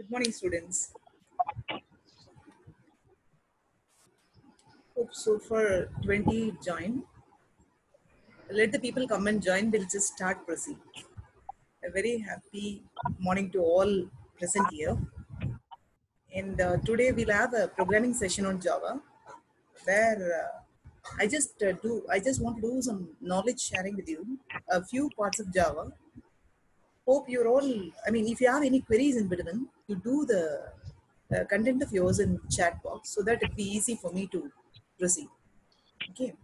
Good morning, students. Hope so for 20 join. Let the people come and join. We'll just start proceed. A very happy morning to all present here. And uh, today we'll have a programming session on Java where uh, I just uh, do, I just want to do some knowledge sharing with you, a few parts of Java. Hope you're all, I mean, if you have any queries in between, you do the uh, content of yours in chat box so that it'll be easy for me to proceed. Okay,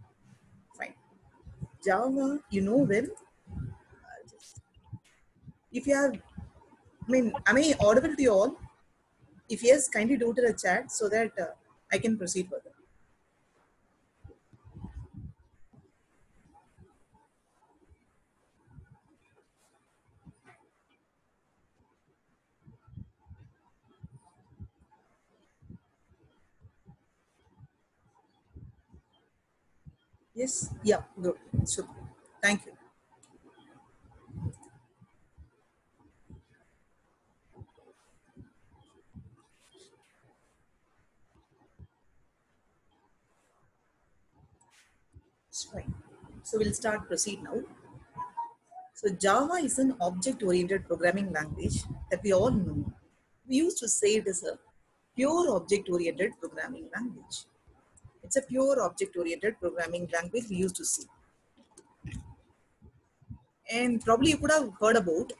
fine. Java, you know well. If you have, I mean, am I audible to you all? If yes, kindly do to the chat so that uh, I can proceed further. Yes, yeah, good. Super. Thank you. Fine. So we'll start proceed now. So Java is an object-oriented programming language that we all know. We used to say it is a pure object-oriented programming language. It's a pure object-oriented programming language we used to see. And probably you could have heard about,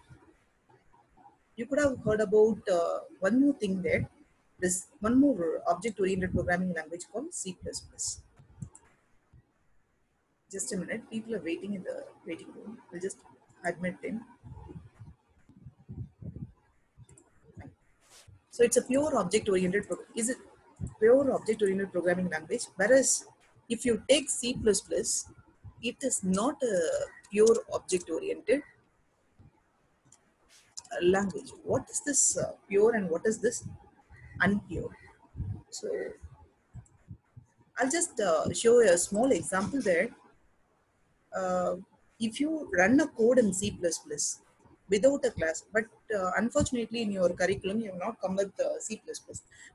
you could have heard about uh, one more thing there. This one more object-oriented programming language called C++. Just a minute, people are waiting in the waiting room. We'll just admit them. So it's a pure object-oriented. Pro- is it pure object-oriented programming language? Whereas if you take C++, it is not a pure object-oriented uh, language. What is this uh, pure and what is this unpure? So I'll just uh, show a small example there. Uh, if you run a code in C++ without a class, but uh, unfortunately in your curriculum you have not come with uh, C++.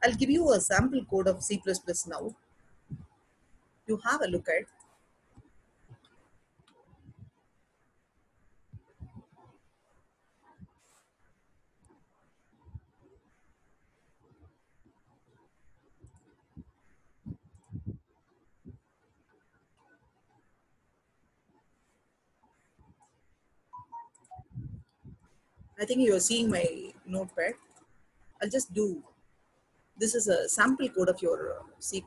I'll give you a sample code of C++ now. You have a look at. I think you are seeing my notepad. I'll just do. This is a sample code of your uh, C++.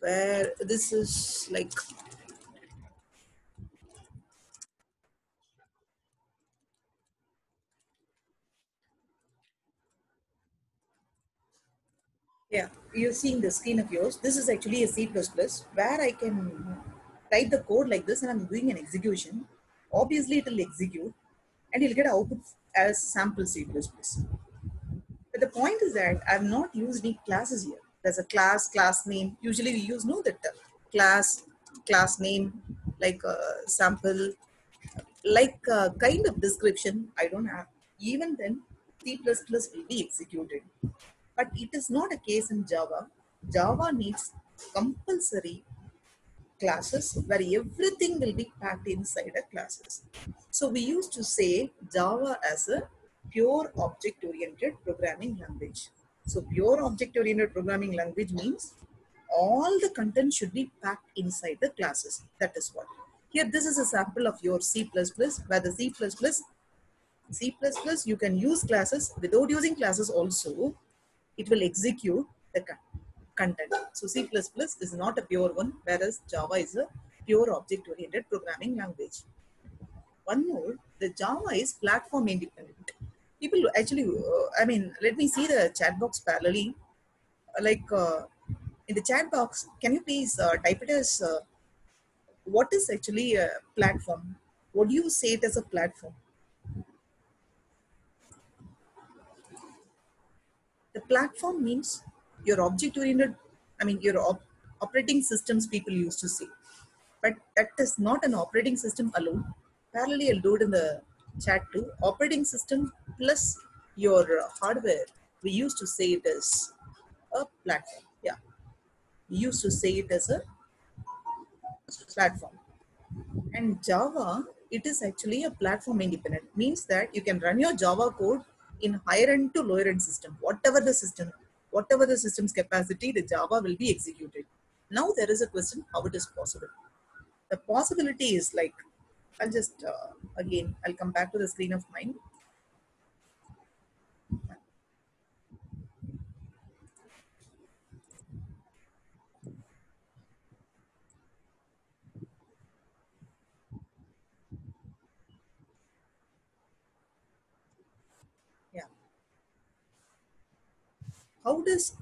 Where this is like Yeah, you're seeing the screen of yours. This is actually a C++ where I can type the code like this and I'm doing an execution. Obviously, it will execute and you'll get output as sample C++. But the point is that I've not used any classes here. There's a class, class name. Usually we use no that uh, class, class name, like a sample, like a kind of description. I don't have. Even then, C++ will be executed but it is not a case in Java. Java needs compulsory classes where everything will be packed inside a classes. So we used to say Java as a pure object-oriented programming language. So pure object-oriented programming language means all the content should be packed inside the classes. That is what. Here, this is a sample of your C++ where the C++, C++ you can use classes without using classes also it will execute the content. So C++ is not a pure one, whereas Java is a pure object-oriented programming language. One more, the Java is platform independent. People actually, uh, I mean, let me see the chat box parallelly. Like uh, in the chat box, can you please uh, type it as uh, what is actually a platform? What do you say it as a platform? The platform means your object oriented, I mean, your op- operating systems people used to say. But that is not an operating system alone. Parallelly, I'll do it in the chat too. Operating system plus your uh, hardware, we used to say it as a platform. Yeah. We used to say it as a platform. And Java, it is actually a platform independent. Means that you can run your Java code in higher end to lower end system. Whatever the system, whatever the system's capacity, the Java will be executed. Now there is a question how it is possible. The possibility is like, I'll just, uh, again, I'll come back to the screen of mine. Yeah. How does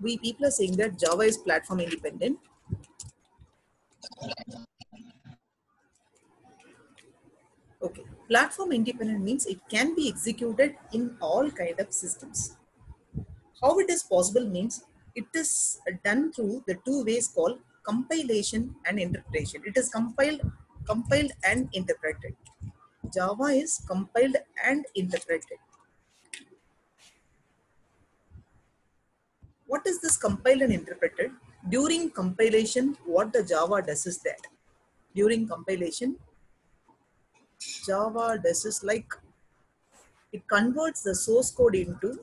we people are saying that Java is platform independent? Okay, platform independent means it can be executed in all kind of systems. How it is possible means it is done through the two ways called compilation and interpretation. It is compiled, compiled and interpreted. Java is compiled and interpreted. What is this compiled and interpreted? During compilation, what the Java does is that during compilation, Java does is like it converts the source code into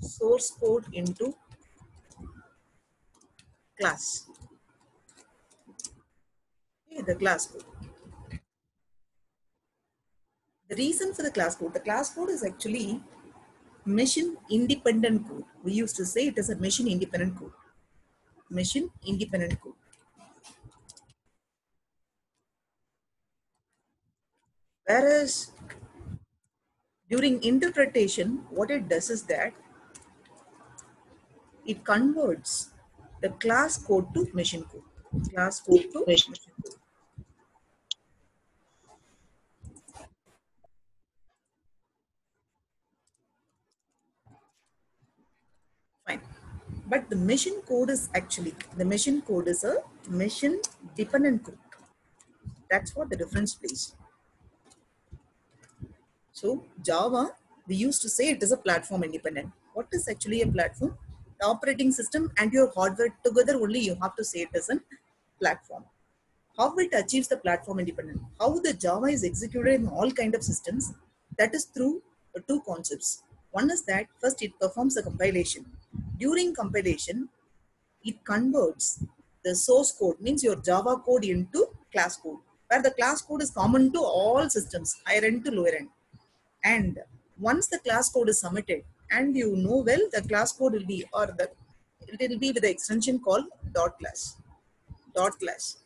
source code into class. Okay, the class code. The reason for the class code, the class code is actually machine independent code. We used to say it is a machine independent code. Machine independent code. Whereas during interpretation, what it does is that it converts the class code to machine code. Class code to machine code. Fine. But the machine code is actually, the machine code is a machine dependent code. That's what the difference plays. So Java, we used to say it is a platform independent. What is actually a platform? The operating system and your hardware together only you have to say it as a platform. How it achieves the platform independent? How the Java is executed in all kind of systems? That is through two concepts. One is that first it performs a compilation. During compilation, it converts the source code, means your Java code into class code, where the class code is common to all systems, higher end to lower end. And once the class code is submitted, and you know well, the class code will be, or the it will be with the extension called dot class, dot class.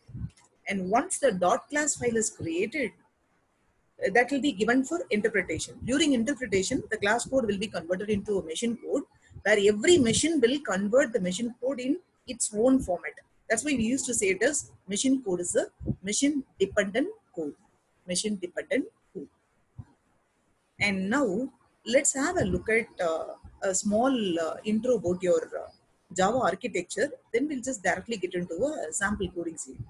And once the dot class file is created, that will be given for interpretation. During interpretation, the class code will be converted into a machine code where every machine will convert the machine code in its own format. That's why we used to say it as machine code is a machine dependent code. Machine dependent code. And now let's have a look at uh, a small uh, intro about your uh, Java architecture. Then we'll just directly get into a sample coding scene.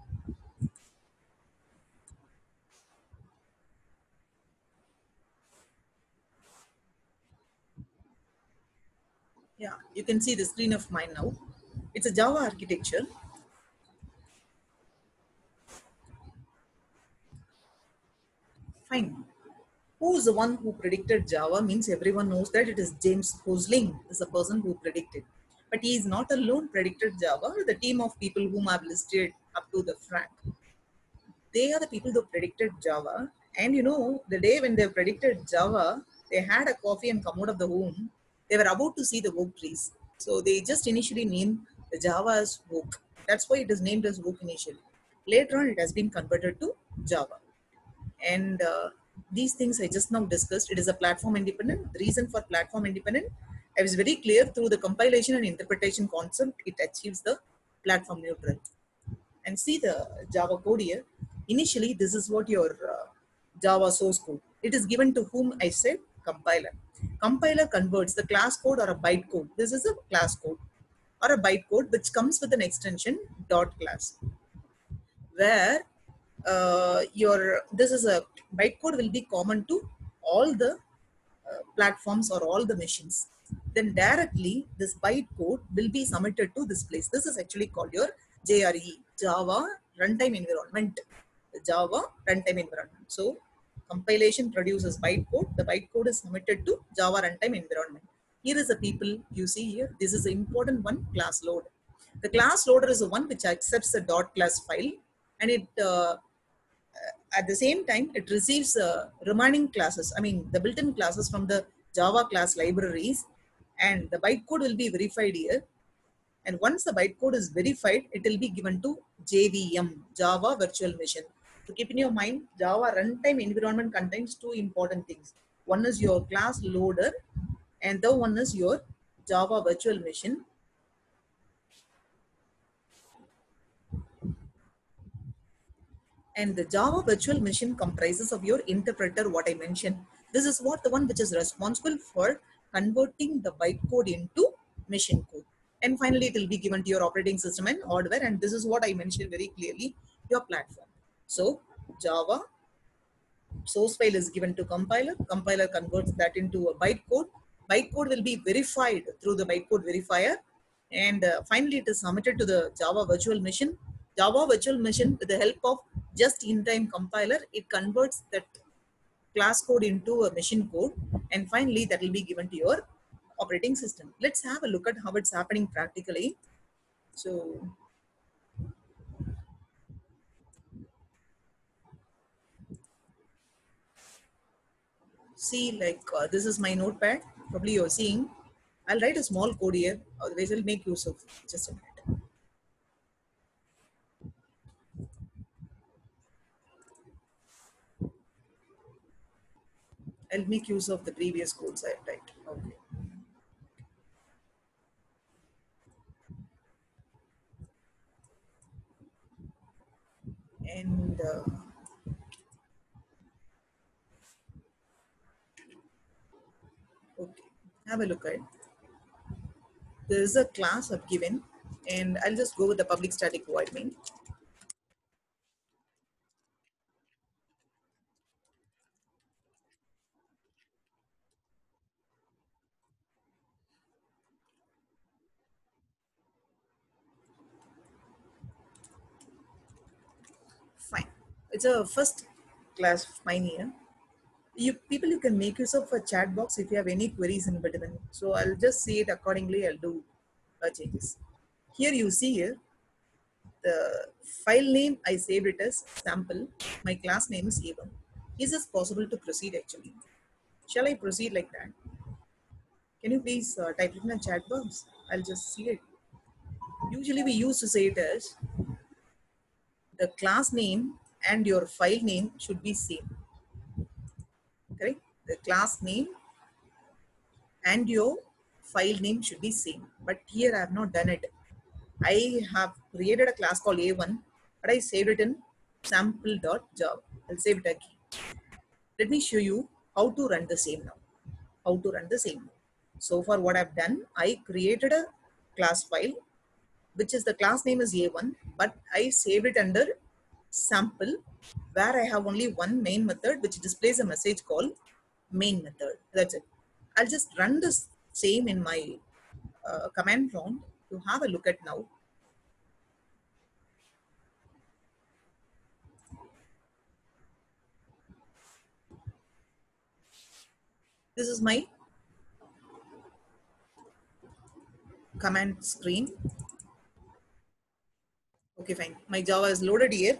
Yeah, you can see the screen of mine now. It's a Java architecture. Fine. Who is the one who predicted Java means everyone knows that it is James Gosling is the person who predicted. But he is not alone predicted Java. The team of people whom I've listed up to the front they are the people who predicted Java. And you know, the day when they predicted Java, they had a coffee and come out of the home. They were about to see the oak trees. So they just initially named the Java as oak. That's why it is named as oak initially. Later on, it has been converted to Java. And uh, these things I just now discussed, it is a platform independent. The reason for platform independent, I was very clear through the compilation and interpretation concept, it achieves the platform neutral. And see the Java code here. Initially, this is what your uh, Java source code. It is given to whom I said compiler. Compiler converts the class code or a bytecode. This is a class code or a bytecode which comes with an extension dot class where uh, your this is a bytecode will be common to all the uh, platforms or all the machines. Then directly this bytecode will be submitted to this place. This is actually called your jre java runtime environment. Java runtime environment. So compilation produces bytecode the bytecode is submitted to java runtime environment. Here is the people you see here. This is the important one class load the class loader is the one which accepts the dot class file and it uh, at the same time it receives uh, remaining classes i mean the built-in classes from the java class libraries and the bytecode will be verified here. And once the bytecode is verified it will be given to jvm java virtual machine so keep in your mind java runtime environment contains two important things one is your class loader and the one is your java virtual machine and the Java virtual machine comprises of your interpreter, what I mentioned. This is what the one which is responsible for converting the bytecode into machine code. And finally, it will be given to your operating system and hardware. And this is what I mentioned very clearly, your platform. So Java source file is given to compiler. Compiler converts that into a bytecode. Bytecode will be verified through the bytecode verifier. And uh, finally, it is submitted to the Java virtual machine. Java virtual machine with the help of just in-time compiler, it converts that class code into a machine code. And finally, that will be given to your operating system. Let's have a look at how it's happening practically. So see like uh, this is my notepad. Probably you're seeing. I'll write a small code here. Otherwise, I'll make use of just a minute. I'll make use of the previous codes I have typed. Okay. And uh, okay, have a look at. There is a class I've given, and I'll just go with the public static void main. fine. It's a first class fine here. You people you can make use of a chat box if you have any queries in between. So I'll just see it accordingly. I'll do uh, changes. Here you see here the file name I saved it as sample. My class name is A1. Is this possible to proceed actually? Shall I proceed like that? Can you please uh, type it in the chat box? I'll just see it. Usually we used to say it as the class name and your file name should be same. Correct? The class name and your file name should be same. But here I have not done it. I have created a class called A1, but I saved it in sample.java. I'll save it again. Let me show you how to run the same now. How to run the same. So for what I've done, I created a class file which is the class name is A1, but I saved it under sample where I have only one main method which displays a message called main method. That's it. I'll just run this same in my uh, command prompt to have a look at now. This is my command screen Okay, fine. My Java is loaded here.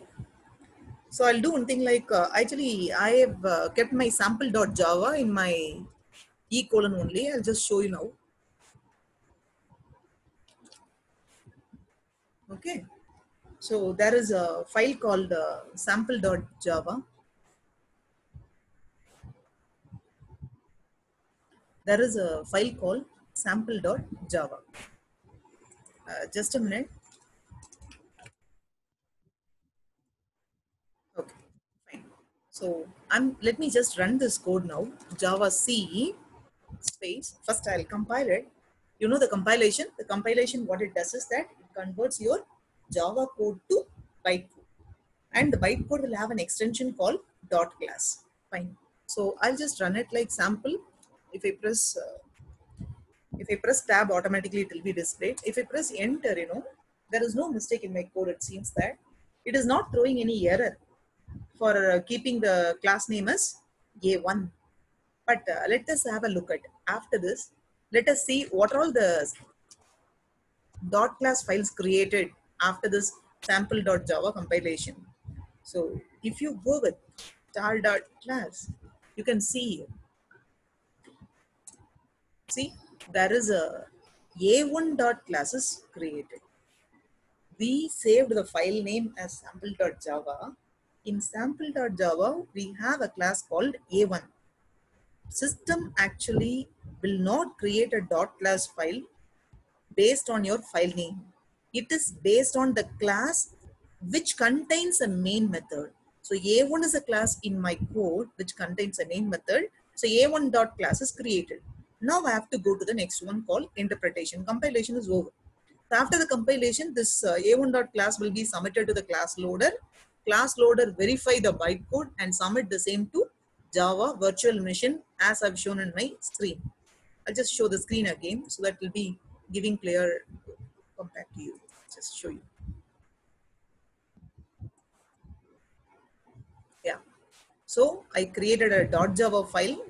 So I'll do one thing like, uh, actually I have uh, kept my sample.java in my e colon only. I'll just show you now. Okay. So there is a file called uh, sample.java. There is a file called sample.java. Uh, just a minute. Okay, fine. So I'm let me just run this code now. Java C space. First, I'll compile it. You know the compilation. The compilation, what it does is that it converts your Java code to bytecode. And the bytecode will have an extension called dot class. Fine. So I'll just run it like sample. If I press, uh, if I press tab, automatically it will be displayed. If I press enter, you know, there is no mistake in my code. It seems that it is not throwing any error for uh, keeping the class name as A1. But uh, let us have a look at after this. Let us see what are all the dot class files created after this sample.java compilation. So if you go with star dot class, you can see see there is a a1 dot classes created. We saved the file name as sample.java. In sample.java, we have a class called a1 system actually will not create a dot class file based on your file name. It is based on the class which contains a main method. So A1 is a class in my code which contains a main method. So A1 dot class is created. Now I have to go to the next one called interpretation. Compilation is over. So after the compilation, this uh, A1 dot class will be submitted to the class loader. Class loader verify the bytecode and submit the same to Java virtual machine as I've shown in my screen. I'll just show the screen again so that will be giving clear compact to you. Just show you. Yeah. So I created a .java file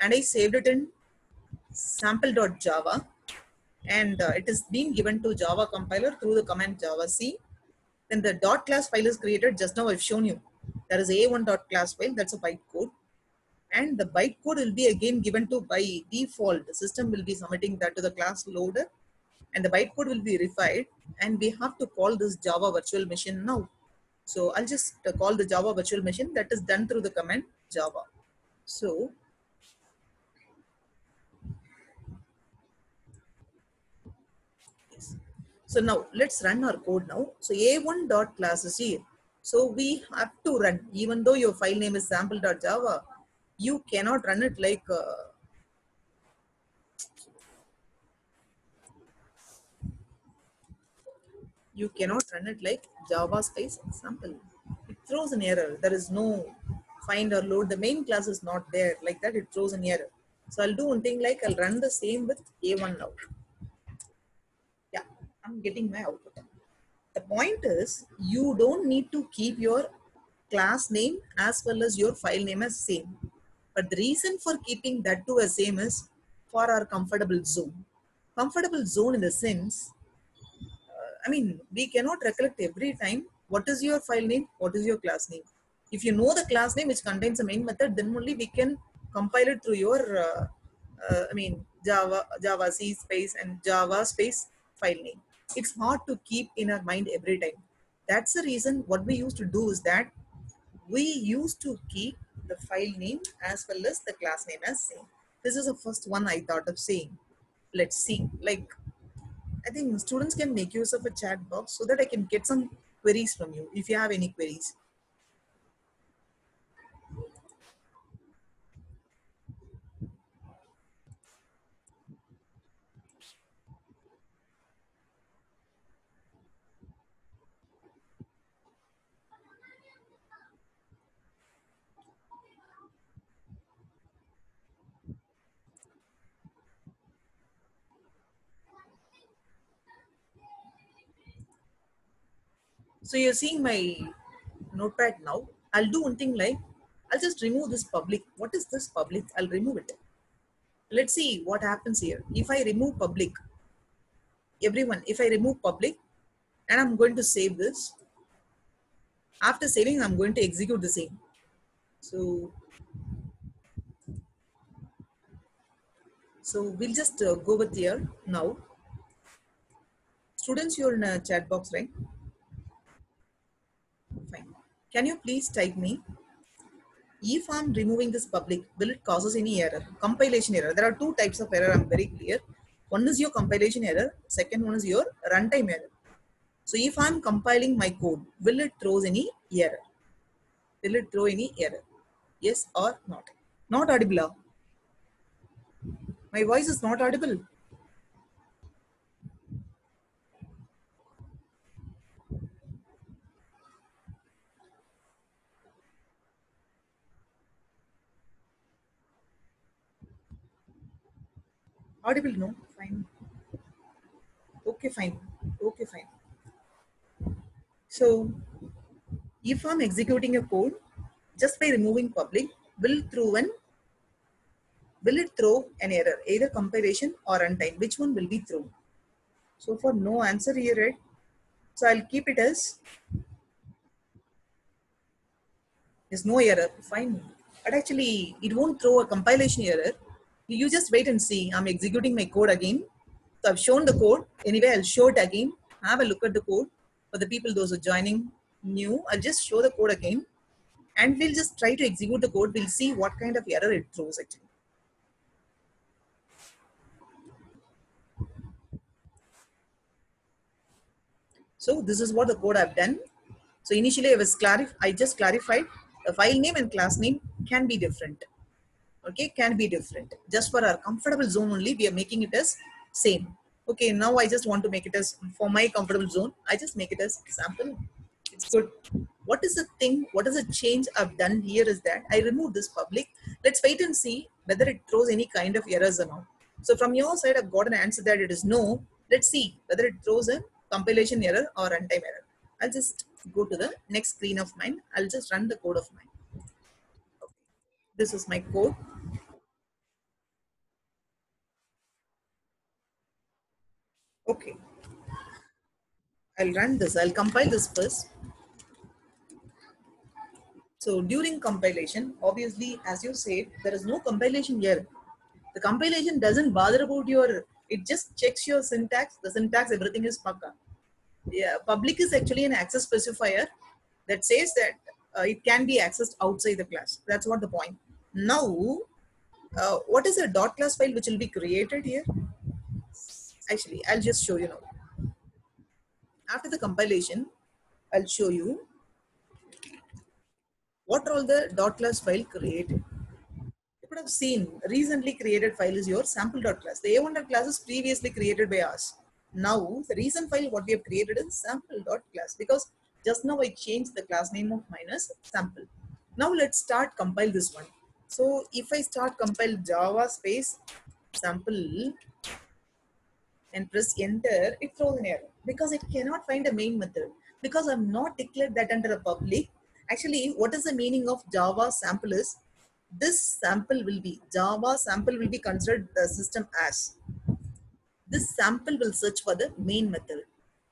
and I saved it in sample.java and uh, it is being given to Java compiler through the command java c. Then the dot class file is created. Just now I've shown you. There is a1 dot class file. That's a bytecode and the bytecode will be again given to by default. The system will be submitting that to the class loader. And the bytecode will be verified and we have to call this java virtual machine now. So i'll just call the java virtual machine. That is done through the command java. So yes. So now let's run our code now. So a1 dot is here. So we have to run. Even though your file name is sample.java you cannot run it like uh, you cannot run it like java space example it throws an error. There is no find or load. The main class is not there. Like that it throws an error. So i'll do one thing like i'll run the same with a1 now i'm getting my output the point is you don't need to keep your class name as well as your file name as same but the reason for keeping that two as same is for our comfortable zone. Comfortable zone in the sense, uh, I mean, we cannot recollect every time what is your file name, what is your class name. If you know the class name which contains the main method, then only we can compile it through your, uh, uh, I mean, Java, Java C space and Java space file name. It's hard to keep in our mind every time. That's the reason what we used to do is that we used to keep the file name as well as the class name as same. This is the first one I thought of saying. Let's see. Like, I think students can make use of a chat box so that I can get some queries from you if you have any queries. So you're seeing my notepad now. I'll do one thing like, I'll just remove this public. What is this public? I'll remove it. Let's see what happens here. If I remove public, everyone, if I remove public and I'm going to save this, after saving, I'm going to execute the same. So, so we'll just uh, go with here now. Students, you're in a chat box, right? Fine. Can you please type me? If I'm removing this public, will it causes any error? Compilation error. There are two types of error. I'm very clear. One is your compilation error. Second one is your runtime error. So if I'm compiling my code, will it throws any error? Will it throw any error? Yes or not? Not audible. Ah. My voice is not audible. Audible, no? Fine. Okay, fine. Okay, fine. So, if I'm executing a code just by removing public, will throw an will it throw an error, either compilation or runtime? Which one will be thrown? So for no answer here, right? So I'll keep it as there's no error. Fine. But actually, it won't throw a compilation error. You just wait and see. I'm executing my code again. So I've shown the code. Anyway, I'll show it again. Have a look at the code. For the people, those who are joining new, I'll just show the code again. And we'll just try to execute the code. We'll see what kind of error it throws actually. So this is what the code I've done. So initially I was clarif I just clarified the file name and class name can be different. Okay, can be different. Just for our comfortable zone only, we are making it as same. Okay, now I just want to make it as for my comfortable zone. I just make it as example It's good. What is the thing? What is the change I've done here is that I remove this public. Let's wait and see whether it throws any kind of errors or not. So from your side, I've got an answer that it is no. Let's see whether it throws a compilation error or runtime error. I'll just go to the next screen of mine. I'll just run the code of mine. This is my code. Okay. I'll run this. I'll compile this first. So during compilation, obviously, as you said, there is no compilation here. The compilation doesn't bother about your, it just checks your syntax. The syntax, everything is paka. Yeah, public is actually an access specifier that says that uh, it can be accessed outside the class. That's what the point. Now, uh, what is a dot class file which will be created here? Actually, I'll just show you now. After the compilation, I'll show you what are all the dot class file created. You could have seen recently created file is your sample dot class. The A1 dot class is previously created by us. Now the recent file what we have created is sample dot class because just now I changed the class name of minus sample. Now let's start compile this one. So if I start compile Java space sample and press enter, it throws an error because it cannot find a main method because I'm not declared that under a public. Actually, what is the meaning of Java sample is this sample will be Java sample will be considered the system as this sample will search for the main method.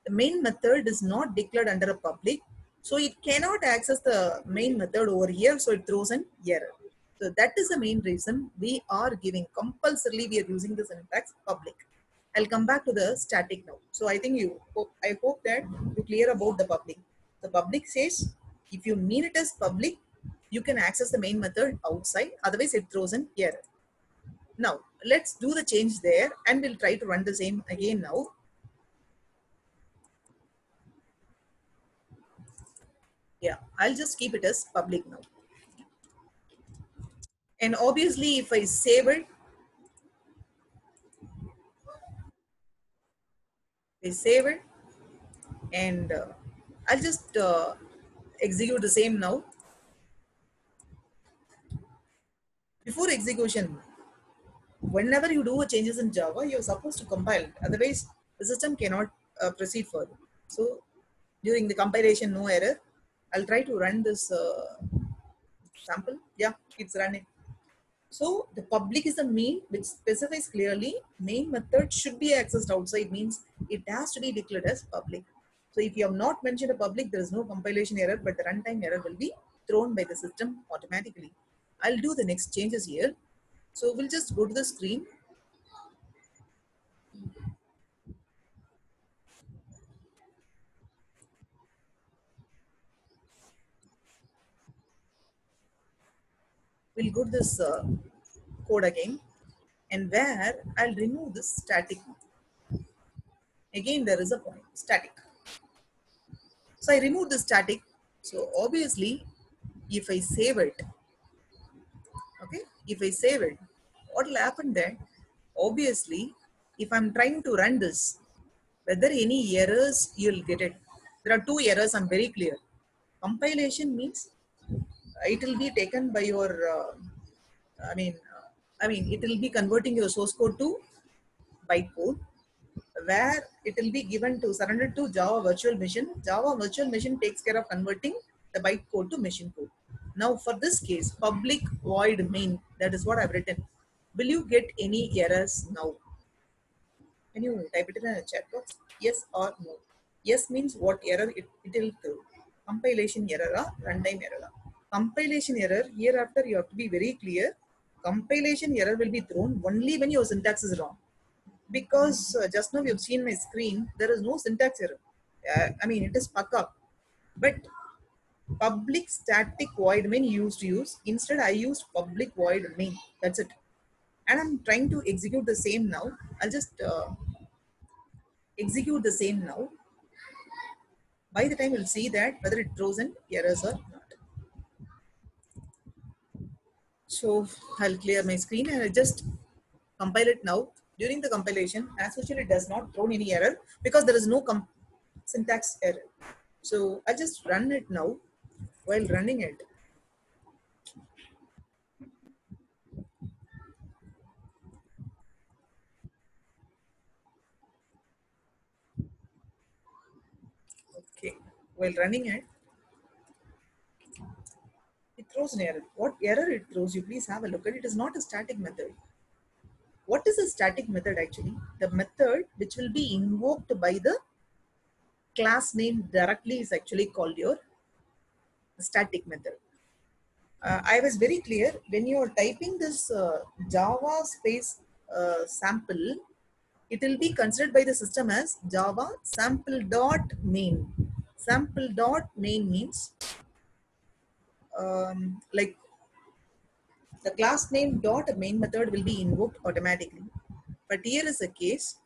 The main method is not declared under a public, so it cannot access the main method over here, so it throws an error. So that is the main reason we are giving compulsorily we are using the syntax public. I'll come back to the static now. So I think you hope, I hope that you clear about the public. The public says if you mean it as public, you can access the main method outside, otherwise it throws an error. Now let's do the change there and we'll try to run the same again now. Yeah, I'll just keep it as public now. And obviously if I save it, I save it and uh, I'll just uh, execute the same now. Before execution, whenever you do changes in Java, you're supposed to compile. Otherwise, the system cannot uh, proceed further. So during the compilation, no error. I'll try to run this uh, sample. Yeah, it's running. So the public is a main which specifies clearly main method should be accessed outside means it has to be declared as public. So if you have not mentioned a public, there is no compilation error, but the runtime error will be thrown by the system automatically. I'll do the next changes here. So we'll just go to the screen. We'll go to this uh, code again and where I'll remove this static. Again, there is a point, static. So I remove the static. So obviously, if I save it, okay, if I save it, what will happen then? obviously if i'm trying to run this whether any errors you'll get it there are two errors i'm very clear compilation means it will be taken by your uh, i mean uh, i mean it will be converting your source code to bytecode where it will be given to surrendered to java virtual machine. Java virtual machine takes care of converting the bytecode to machine code. Now for this case public void main that is what i've written. Will you get any errors now? Can you type it in the chat box? Yes or no? Yes means what error it, it will throw compilation error or runtime error compilation error hereafter you have to be very clear compilation error will be thrown only when your syntax is wrong. Because uh, just now you've seen my screen there is no syntax error. Uh, i mean it is fuck up. But public static void main used to use instead i used public void main. That's it. And i'm trying to execute the same now. I'll just uh, execute the same now. By the time you'll see that whether it throws in errors or not so i'll clear my screen and i just compile it now. During the compilation as usual it does not throw any error because there is no syntax error. So i'll just run it now while running it. Okay while running it it throws an error. What error it throws you please have a look. At it. it is not a static method. What is a static method actually? The method which will be invoked by the class name directly is actually called your static method. Uh, i was very clear. When you are typing this uh, java space uh, sample it will be considered by the system as java sample dot main. Sample dot main means um, like the class name dot main method will be invoked automatically. But here is a case.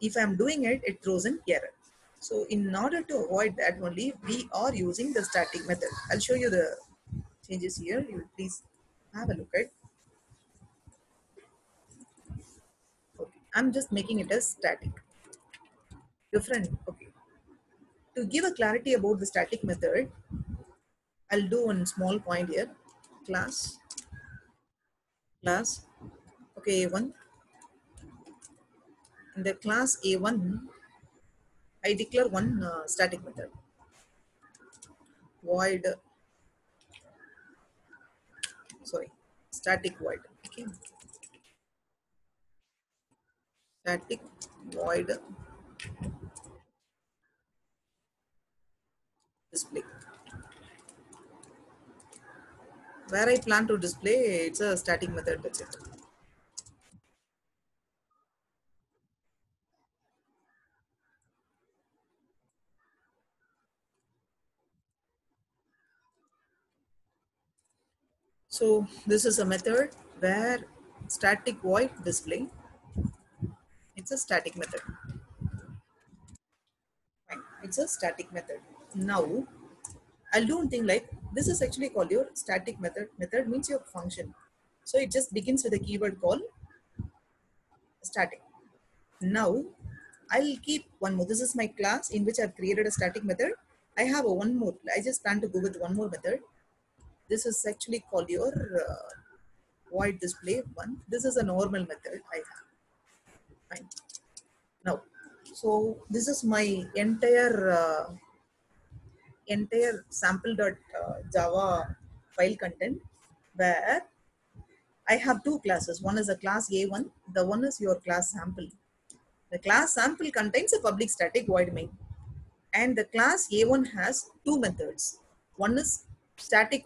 If I'm doing it, it throws an error. So in order to avoid that only, we are using the static method. I'll show you the changes here. You please have a look at. Okay. I'm just making it as static. Different. Okay. To give a clarity about the static method, I'll do one small point here. Class. Class. Okay a1 in the class a1 i declare one uh, static method. Void. Sorry static void. Okay. Static void. Display where I plan to display, it's a static method, that's it. So this is a method where static void display, it's a static method. It's a static method. Now, I'll do one thing like this is actually called your static method. Method means your function. So it just begins with a keyword called static. Now I'll keep one more. This is my class in which I've created a static method. I have a one more. I just plan to go with one more method. This is actually called your uh, void display one. This is a normal method I have. Fine. Now, so this is my entire uh, entire sample.java uh, file content where I have two classes. One is a class A1, the one is your class sample. The class sample contains a public static void main. And the class A1 has two methods. One is static